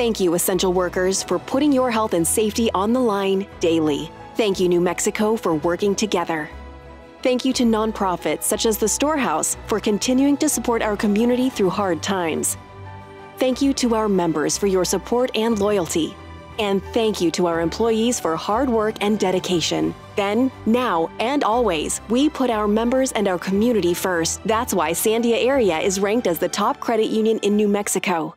Thank you, essential workers, for putting your health and safety on the line daily. Thank you, New Mexico, for working together. Thank you to nonprofits such as the Storehouse for continuing to support our community through hard times. Thank you to our members for your support and loyalty. And thank you to our employees for hard work and dedication. Then, now, and always, we put our members and our community first. That's why Sandia Area is ranked as the top credit union in New Mexico.